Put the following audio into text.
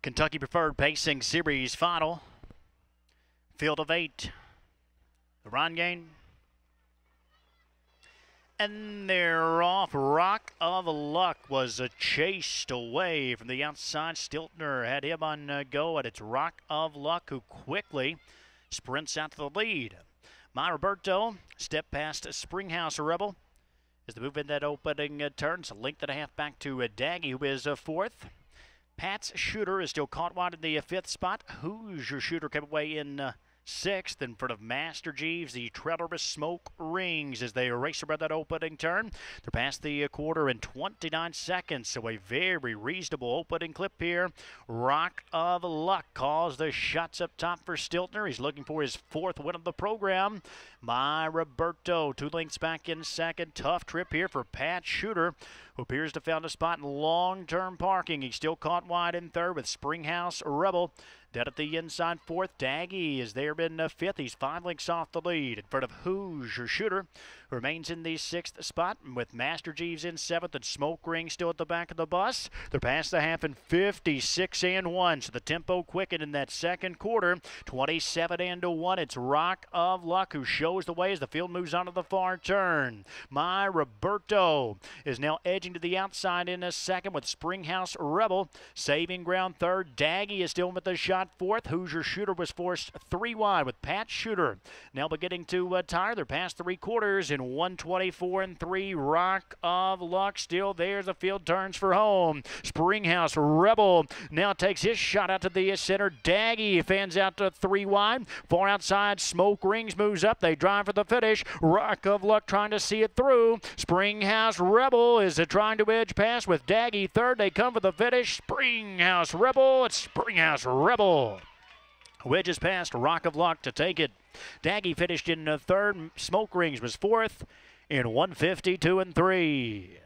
Kentucky Preferred Pacing Series final. Field of eight. The run gain. And they're off. Rock of Luck was chased away from the outside. Stiltner had him on uh, go, and it's Rock of Luck who quickly sprints out to the lead. My Roberto step past Springhouse Rebel as they move in that opening uh, turn. It's a length and a half back to uh, Daggy, who is uh, fourth. Pat's Shooter is still caught wide in the fifth spot. Hoosier Shooter came away in uh, sixth in front of Master Jeeves. The Trellerbus smoke rings as they race around that opening turn. They're past the quarter in 29 seconds, so a very reasonable opening clip here. Rock of Luck calls the shots up top for Stiltner. He's looking for his fourth win of the program. My Roberto, two lengths back in second. Tough trip here for Pat Shooter, who appears to have found a spot in long-term parking. He's still caught wide in third with Springhouse Rebel. Dead at the inside fourth. Daggy is there in the fifth. He's five lengths off the lead in front of Hoosier Shooter, remains in the sixth spot with Master Jeeves in seventh and Smoke Ring still at the back of the bus. They're past the half in 56 and 1. So the tempo quickened in that second quarter. 27 and 1. It's Rock of Luck who shows the way as the field moves on to the far turn. My Roberto is now edging to the outside in a second with Springhouse Rebel saving ground third. Daggy is still with the shot fourth. Hoosier Shooter was forced three wide with Pat Shooter now beginning to uh, tire. They're past three quarters in 124 and three. Rock of Luck still there. The field turns for home. Springhouse Rebel now takes his shot out to the center. Daggy fans out to three wide. Far outside, Smoke Rings moves up. They drive for the finish. Rock of Luck trying to see it through. Springhouse Rebel is trying to edge past with Daggy third. They come for the finish. Springhouse Rebel. It's Springhouse Rebel. Wedges past Rock of Luck to take it. Daggy finished in third. Smoke Rings was fourth in 152 and 3.